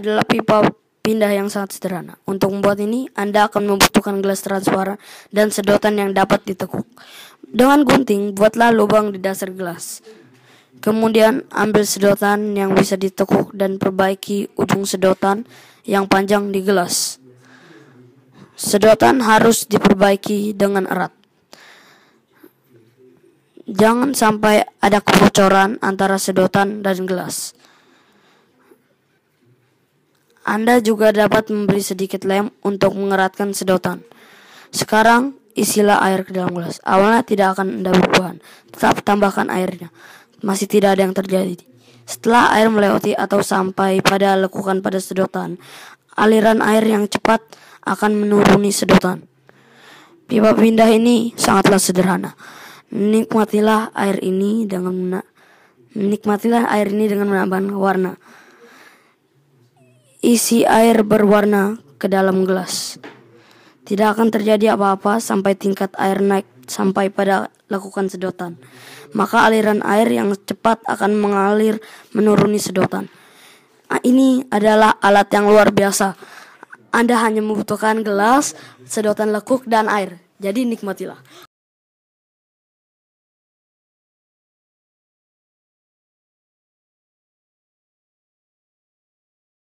adalah pipa pindah yang sangat sederhana. Untuk membuat ini, Anda akan membutuhkan gelas transparan dan sedotan yang dapat ditekuk. Dengan gunting, buatlah lubang di dasar gelas. Kemudian, ambil sedotan yang bisa ditekuk dan perbaiki ujung sedotan yang panjang di gelas. Sedotan harus diperbaiki dengan erat. Jangan sampai ada kebocoran antara sedotan dan gelas. Anda juga dapat memberi sedikit lem untuk mengeratkan sedotan. Sekarang isilah air ke dalam gelas. Awalnya tidak akan Anda berubah, tetap tambahkan airnya. Masih tidak ada yang terjadi. Setelah air melewati atau sampai pada lekukan pada sedotan, aliran air yang cepat akan menuruni sedotan. Pipa pindah ini sangatlah sederhana. Nikmatilah air ini dengan mena nikmatilah air ini dengan menambahkan warna. Isi air berwarna ke dalam gelas. Tidak akan terjadi apa-apa sampai tingkat air naik sampai pada lakukan sedotan. Maka aliran air yang cepat akan mengalir menuruni sedotan. Nah, ini adalah alat yang luar biasa. Anda hanya membutuhkan gelas, sedotan lekuk, dan air. Jadi nikmatilah.